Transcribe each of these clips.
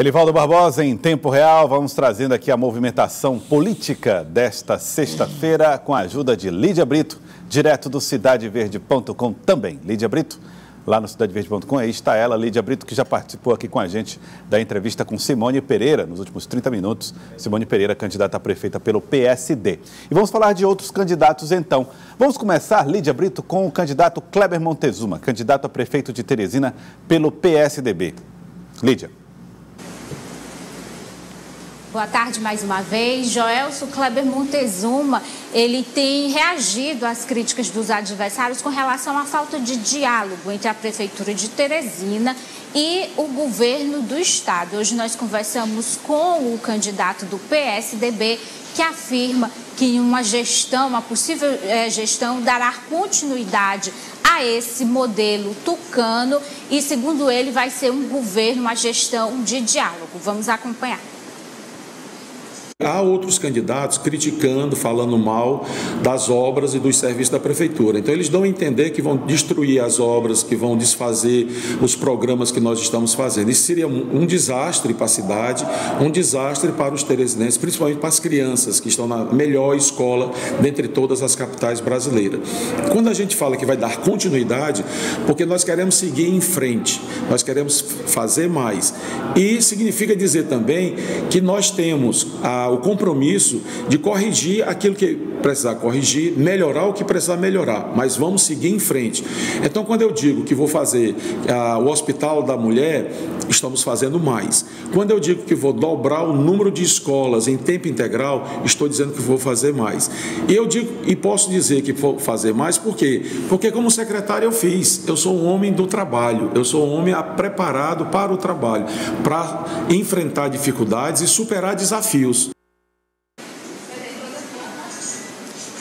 Elivaldo Barbosa, em tempo real, vamos trazendo aqui a movimentação política desta sexta-feira com a ajuda de Lídia Brito, direto do cidadeverde.com também. Lídia Brito, lá no cidadeverde.com, aí está ela, Lídia Brito, que já participou aqui com a gente da entrevista com Simone Pereira nos últimos 30 minutos. Simone Pereira, candidata a prefeita pelo PSD. E vamos falar de outros candidatos então. Vamos começar, Lídia Brito, com o candidato Kleber Montezuma, candidato a prefeito de Teresina pelo PSDB. Lídia. Boa tarde mais uma vez. Joelso Kleber Montezuma, ele tem reagido às críticas dos adversários com relação à falta de diálogo entre a Prefeitura de Teresina e o governo do Estado. Hoje nós conversamos com o candidato do PSDB, que afirma que uma gestão, uma possível é, gestão, dará continuidade a esse modelo tucano e, segundo ele, vai ser um governo, uma gestão de diálogo. Vamos acompanhar. Há outros candidatos criticando, falando mal das obras e dos serviços da prefeitura. Então, eles dão a entender que vão destruir as obras, que vão desfazer os programas que nós estamos fazendo. Isso seria um desastre para a cidade, um desastre para os teresinenses, principalmente para as crianças que estão na melhor escola dentre todas as capitais brasileiras. Quando a gente fala que vai dar continuidade, porque nós queremos seguir em frente, nós queremos fazer mais. E significa dizer também que nós temos a o compromisso de corrigir aquilo que precisar corrigir, melhorar o que precisar melhorar, mas vamos seguir em frente. Então, quando eu digo que vou fazer ah, o Hospital da Mulher, estamos fazendo mais. Quando eu digo que vou dobrar o número de escolas em tempo integral, estou dizendo que vou fazer mais. E eu digo e posso dizer que vou fazer mais, por quê? Porque como secretário eu fiz. Eu sou um homem do trabalho, eu sou um homem preparado para o trabalho, para enfrentar dificuldades e superar desafios.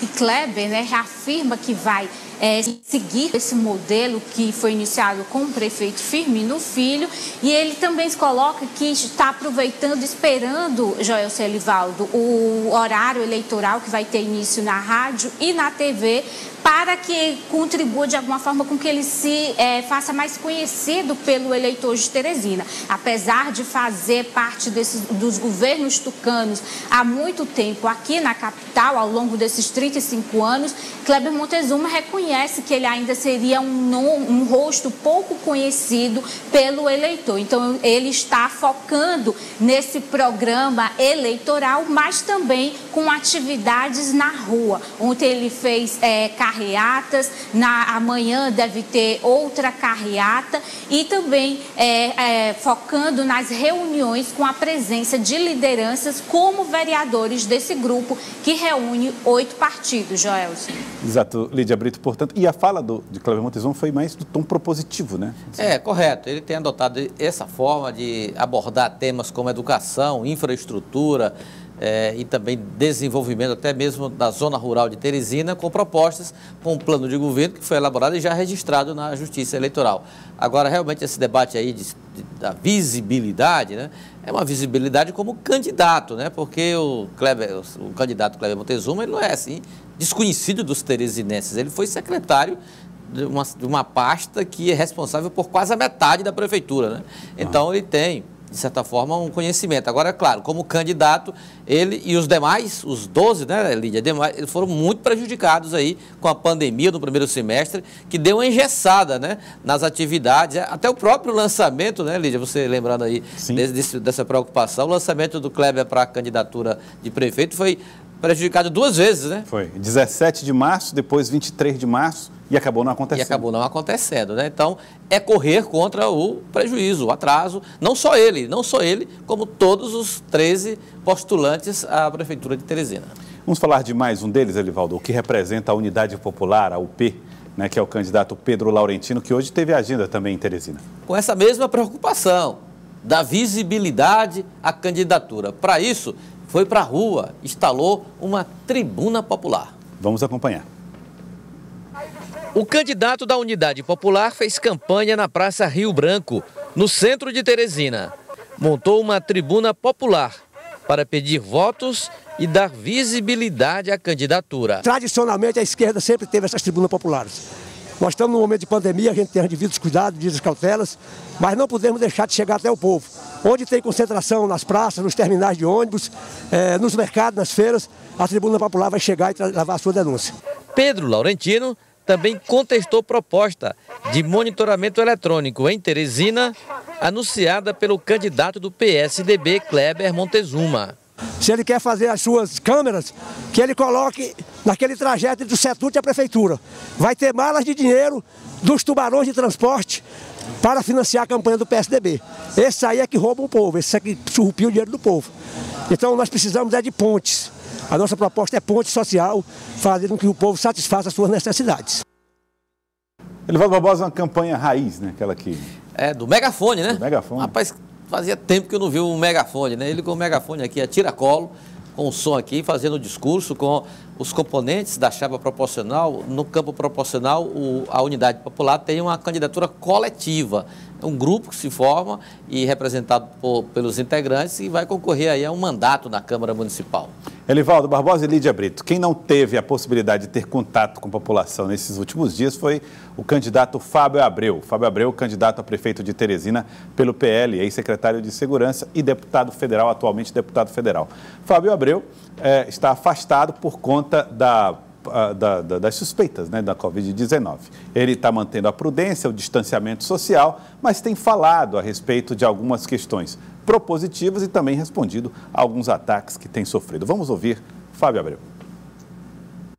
Kleber né, reafirma que vai é, seguir esse modelo que foi iniciado com o prefeito Firmino Filho e ele também se coloca que está aproveitando, esperando, Joel Celivaldo, o horário eleitoral que vai ter início na rádio e na TV para que contribua de alguma forma com que ele se é, faça mais conhecido pelo eleitor de Teresina. Apesar de fazer parte desses, dos governos tucanos há muito tempo aqui na capital, ao longo desses 35 anos, Kleber Montezuma reconhece que ele ainda seria um, um rosto pouco conhecido pelo eleitor. Então, ele está focando nesse programa eleitoral, mas também com atividades na rua. Ontem ele fez é, carreatas, na amanhã deve ter outra carreata e também é, é, focando nas reuniões com a presença de lideranças como vereadores desse grupo que reúne oito partidos, Joelson. Exato, Lídia Brito, portanto, e a fala do, de Cláudio Montezuma foi mais do tom propositivo, né? É, correto. Ele tem adotado essa forma de abordar temas como educação, infraestrutura, é, e também desenvolvimento até mesmo da zona rural de Teresina, com propostas, com um plano de governo que foi elaborado e já registrado na Justiça Eleitoral. Agora, realmente, esse debate aí de, de, da visibilidade, né, é uma visibilidade como candidato, né, porque o, Kleber, o, candidato Kleber Montezuma ele não é assim desconhecido dos teresinenses, ele foi secretário de uma, de uma pasta que é responsável por quase a metade da prefeitura. Né? Então, ele tem de certa forma, um conhecimento. Agora, é claro, como candidato, ele e os demais, os 12, né, Lídia, demais, eles foram muito prejudicados aí com a pandemia no primeiro semestre, que deu uma engessada, né, nas atividades, até o próprio lançamento, né, Lídia, você lembrando aí desse, dessa preocupação, o lançamento do Kleber para a candidatura de prefeito foi prejudicado duas vezes, né? Foi, 17 de março, depois 23 de março, e acabou não acontecendo. E acabou não acontecendo, né? Então, é correr contra o prejuízo, o atraso, não só ele, não só ele, como todos os 13 postulantes à Prefeitura de Teresina. Vamos falar de mais um deles, Elivaldo, o que representa a Unidade Popular, a UP, né, que é o candidato Pedro Laurentino, que hoje teve agenda também em Teresina. Com essa mesma preocupação da visibilidade à candidatura. Para isso, foi para a rua, instalou uma tribuna popular. Vamos acompanhar. O candidato da Unidade Popular fez campanha na Praça Rio Branco, no centro de Teresina. Montou uma tribuna popular para pedir votos e dar visibilidade à candidatura. Tradicionalmente, a esquerda sempre teve essas tribunas populares. Nós estamos num momento de pandemia, a gente tem devidos cuidados, devidas cautelas, mas não podemos deixar de chegar até o povo. Onde tem concentração nas praças, nos terminais de ônibus, eh, nos mercados, nas feiras, a tribuna popular vai chegar e levar a sua denúncia. Pedro Laurentino também contestou proposta de monitoramento eletrônico em Teresina, anunciada pelo candidato do PSDB, Kleber Montezuma. Se ele quer fazer as suas câmeras, que ele coloque naquele trajeto do Setut à prefeitura. Vai ter malas de dinheiro dos tubarões de transporte para financiar a campanha do PSDB. Esse aí é que rouba o povo, esse é que surrupia o dinheiro do povo. Então nós precisamos é de pontes. A nossa proposta é ponte social, fazendo com que o povo satisfaça as suas necessidades. Elivaldo Barbosa, uma campanha raiz, né? Aquela que... É, do megafone, né? Do megafone. Rapaz, fazia tempo que eu não vi um megafone, né? Ele com o megafone aqui, a tiracolo, o som aqui, fazendo o discurso com os componentes da chapa proporcional. No campo proporcional, o, a unidade popular tem uma candidatura coletiva. É um grupo que se forma e representado por, pelos integrantes e vai concorrer aí a um mandato na Câmara Municipal. Elivaldo Barbosa e Lídia Brito, quem não teve a possibilidade de ter contato com a população nesses últimos dias foi o candidato Fábio Abreu. Fábio Abreu, candidato a prefeito de Teresina pelo PL, ex-secretário de Segurança e deputado federal, atualmente deputado federal. Fábio Abreu é, está afastado por conta da da, da, das suspeitas né, da Covid-19. Ele está mantendo a prudência, o distanciamento social, mas tem falado a respeito de algumas questões propositivas e também respondido a alguns ataques que tem sofrido. Vamos ouvir Fábio Abreu.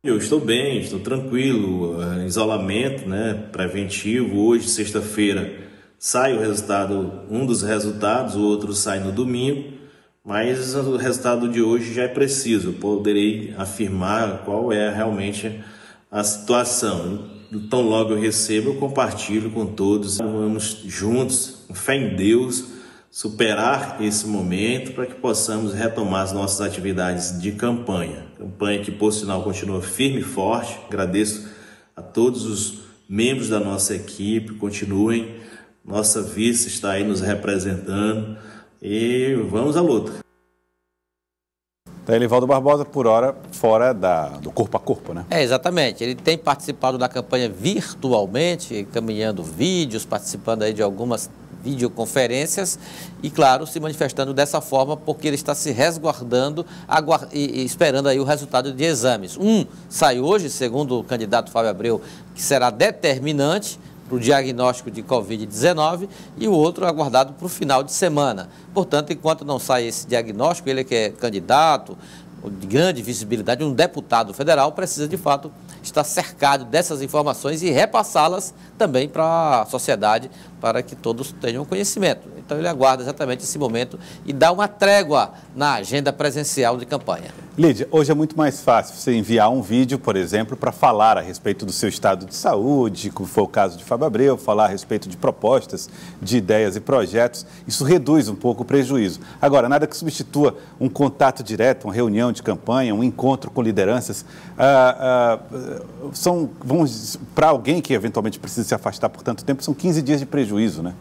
Eu estou bem, estou tranquilo, uh, isolamento né, preventivo. Hoje, sexta-feira, sai o resultado, um dos resultados, o outro sai no domingo. Mas o resultado de hoje já é preciso, poderei afirmar qual é realmente a situação. Tão logo eu recebo, eu compartilho com todos. Vamos juntos, com fé em Deus, superar esse momento para que possamos retomar as nossas atividades de campanha. Campanha que, por sinal, continua firme e forte. Agradeço a todos os membros da nossa equipe, continuem. Nossa vice está aí nos representando e vamos à luta. Tá Elivaldo Barbosa, por hora, fora da, do corpo a corpo, né? É, exatamente. Ele tem participado da campanha virtualmente, caminhando vídeos, participando aí de algumas videoconferências e, claro, se manifestando dessa forma porque ele está se resguardando e, esperando aí o resultado de exames. Um sai hoje, segundo o candidato Fábio Abreu, que será determinante para o diagnóstico de Covid-19 e o outro aguardado para o final de semana. Portanto, enquanto não sai esse diagnóstico, ele que é candidato, de grande visibilidade, um deputado federal precisa de fato estar cercado dessas informações e repassá-las também para a sociedade, para que todos tenham conhecimento. Então ele aguarda exatamente esse momento e dá uma trégua na agenda presencial de campanha. Lídia, hoje é muito mais fácil você enviar um vídeo, por exemplo, para falar a respeito do seu estado de saúde, como foi o caso de Fábio Abreu, falar a respeito de propostas, de ideias e projetos. Isso reduz um pouco o prejuízo. Agora, nada que substitua um contato direto, uma reunião de campanha, um encontro com lideranças. Ah, ah, são, para alguém que eventualmente precisa se afastar por tanto tempo, são 15 dias de prejuízo, né?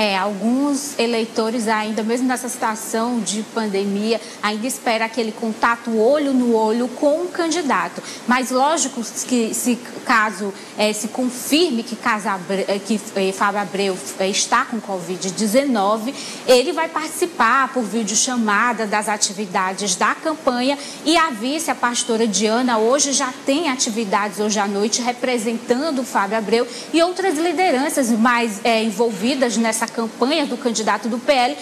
É, alguns eleitores ainda, mesmo nessa situação de pandemia, ainda espera aquele contato olho no olho com o candidato. Mas lógico que se caso é, se confirme que, Casabre, é, que é, Fábio Abreu é, está com Covid-19, ele vai participar por videochamada das atividades da campanha e a vice, a pastora Diana, hoje já tem atividades hoje à noite representando o Fábio Abreu e outras lideranças mais é, envolvidas nessa campanha do candidato do PL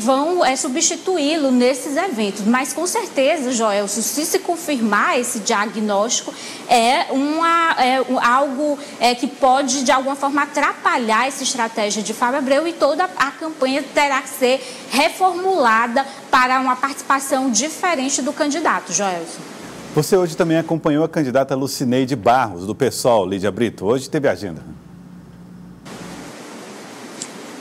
vão é, substituí-lo nesses eventos. Mas com certeza, Joel, se se confirmar esse diagnóstico, é, uma, é algo é, que pode, de alguma forma, atrapalhar essa estratégia de Fábio Abreu e toda a campanha terá que ser reformulada para uma participação diferente do candidato, Joelson. Você hoje também acompanhou a candidata Lucineide Barros, do PSOL, Lídia Brito. Hoje teve agenda.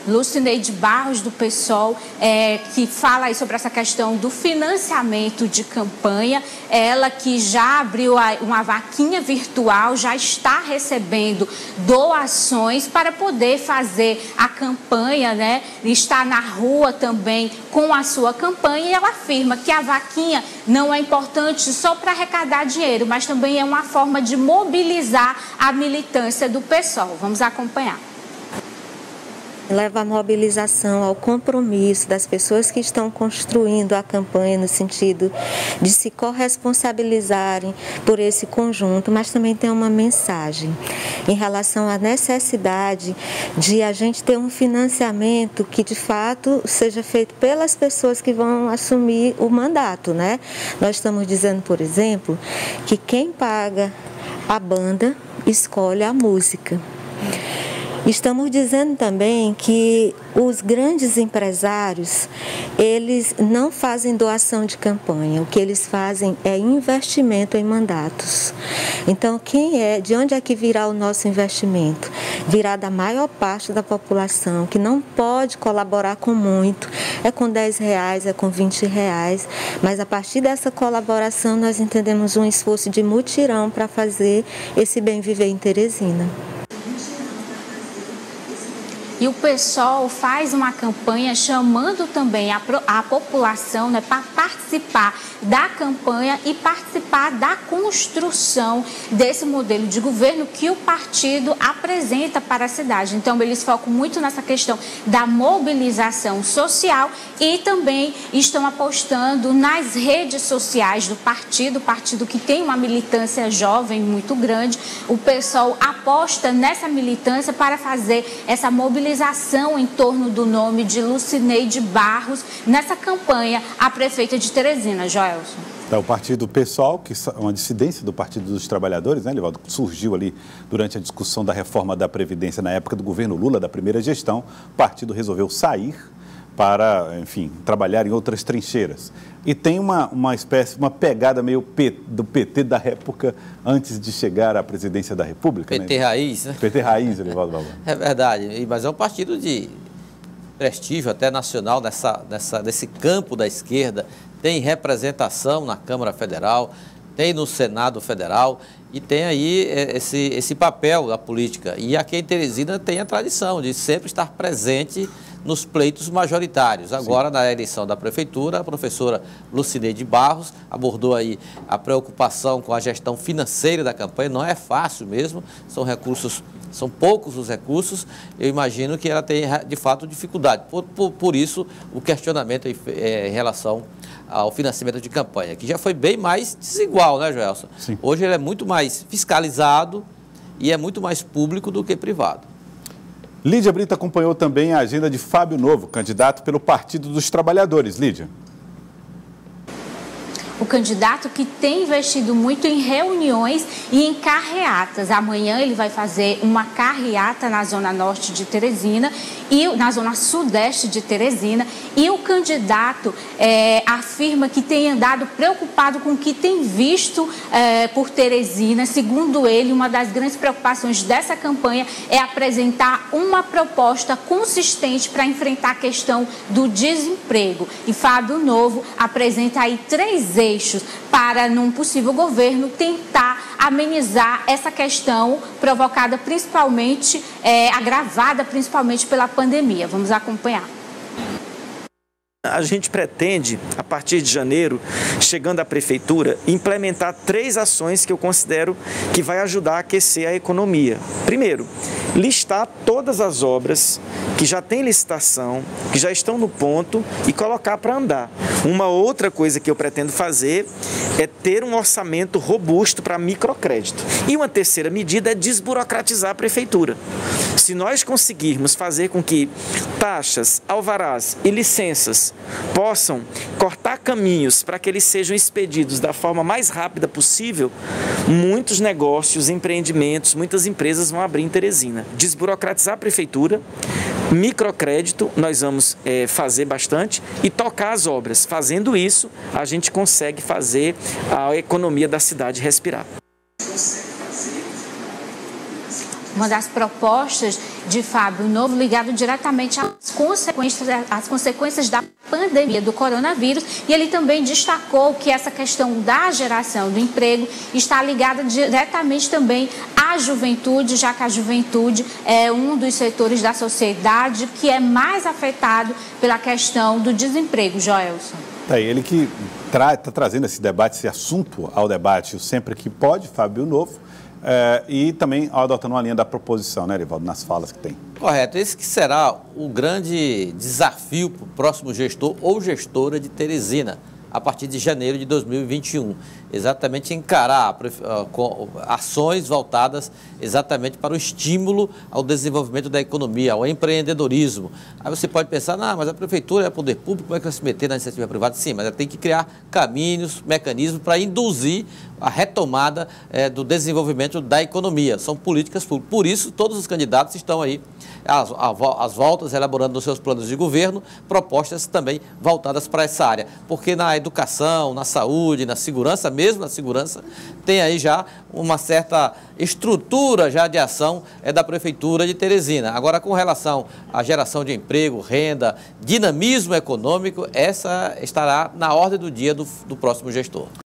Lucineide Barros, do PSOL, é, que fala sobre essa questão do financiamento de campanha. Ela que já abriu uma vaquinha virtual, já está recebendo doações para poder fazer a campanha, né? Está na rua também com a sua campanha e ela afirma que a vaquinha não é importante só para arrecadar dinheiro, mas também é uma forma de mobilizar a militância do PSOL. Vamos acompanhar leva à mobilização, ao compromisso das pessoas que estão construindo a campanha no sentido de se corresponsabilizarem por esse conjunto, mas também tem uma mensagem em relação à necessidade de a gente ter um financiamento que de fato seja feito pelas pessoas que vão assumir o mandato, né? Nós estamos dizendo, por exemplo, que quem paga a banda escolhe a música. Estamos dizendo também que os grandes empresários, eles não fazem doação de campanha, o que eles fazem é investimento em mandatos. Então, quem é, de onde é que virá o nosso investimento? Virá da maior parte da população, que não pode colaborar com muito, é com 10 reais, é com 20 reais, mas a partir dessa colaboração nós entendemos um esforço de mutirão para fazer esse bem viver em Teresina. E o PSOL faz uma campanha chamando também a, a população né, para participar da campanha e participar da construção desse modelo de governo que o partido apresenta para a cidade. Então, eles focam muito nessa questão da mobilização social e também estão apostando nas redes sociais do partido, partido que tem uma militância jovem muito grande. O PSOL aposta nessa militância para fazer essa mobilização mobilização em torno do nome de Lucineide Barros nessa campanha à prefeita de Teresina, Joelson. É o partido PSOL, que é uma dissidência do Partido dos Trabalhadores, né, Livaldo? Surgiu ali durante a discussão da reforma da Previdência na época do governo Lula, da primeira gestão. O partido resolveu sair para, enfim, trabalhar em outras trincheiras. E tem uma, uma espécie, uma pegada meio P, do PT da época antes de chegar à presidência da República. PT né? Raiz, né? PT Raiz, Elivaldo Balbão. É verdade, mas é um partido de prestígio até nacional nessa, nessa, nesse campo da esquerda, tem representação na Câmara Federal, tem no Senado Federal e tem aí é, esse, esse papel da política. E aqui em Teresina tem a tradição de sempre estar presente nos pleitos majoritários. Agora, Sim. na eleição da prefeitura, a professora Lucineide Barros abordou aí a preocupação com a gestão financeira da campanha. Não é fácil mesmo, são recursos, são poucos os recursos. Eu imagino que ela tem, de fato, dificuldade. Por, por, por isso, o questionamento é, em relação ao financiamento de campanha, que já foi bem mais desigual, né, Joelson? Sim. Hoje ele é muito mais fiscalizado e é muito mais público do que privado. Lídia Brito acompanhou também a agenda de Fábio Novo, candidato pelo Partido dos Trabalhadores. Lídia o candidato que tem investido muito em reuniões e em carreatas. Amanhã ele vai fazer uma carreata na zona norte de Teresina e na zona sudeste de Teresina. E o candidato é, afirma que tem andado preocupado com o que tem visto é, por Teresina. Segundo ele, uma das grandes preocupações dessa campanha é apresentar uma proposta consistente para enfrentar a questão do desemprego. E Fábio Novo apresenta aí três eixos eixos para, num possível governo, tentar amenizar essa questão provocada principalmente, é, agravada principalmente pela pandemia. Vamos acompanhar. A gente pretende, a partir de janeiro, chegando à prefeitura, implementar três ações que eu considero que vai ajudar a aquecer a economia. Primeiro, listar todas as obras que já têm licitação, que já estão no ponto e colocar para andar. Uma outra coisa que eu pretendo fazer é ter um orçamento robusto para microcrédito. E uma terceira medida é desburocratizar a prefeitura. Se nós conseguirmos fazer com que taxas, alvarás e licenças possam cortar caminhos para que eles sejam expedidos da forma mais rápida possível, muitos negócios, empreendimentos, muitas empresas vão abrir em Teresina. Desburocratizar a prefeitura, microcrédito nós vamos é, fazer bastante e tocar as obras. Fazendo isso, a gente consegue fazer a economia da cidade respirar. Uma das propostas de Fábio Novo ligado diretamente às consequências, às consequências da pandemia do coronavírus e ele também destacou que essa questão da geração do emprego está ligada diretamente também à juventude, já que a juventude é um dos setores da sociedade que é mais afetado pela questão do desemprego, Joelson. É ele que está tra trazendo esse debate, esse assunto ao debate sempre que pode, Fábio Novo, é, e também adotando uma linha da proposição, né, Erivaldo, nas falas que tem. Correto. Esse que será o grande desafio para o próximo gestor ou gestora de Teresina a partir de janeiro de 2021. Exatamente encarar ações voltadas exatamente para o estímulo ao desenvolvimento da economia, ao empreendedorismo. Aí você pode pensar, não, mas a prefeitura é poder público, como é que vai se meter na iniciativa privada? Sim, mas ela tem que criar caminhos, mecanismos para induzir a retomada é, do desenvolvimento da economia. São políticas públicas. Por isso, todos os candidatos estão aí, às, voltas, elaborando os seus planos de governo, propostas também voltadas para essa área. Porque na educação, na saúde, na segurança, mesmo na segurança, tem aí já uma certa estrutura já de ação é, da Prefeitura de Teresina. Agora, com relação à geração de emprego, renda, dinamismo econômico, essa estará na ordem do dia do, do próximo gestor.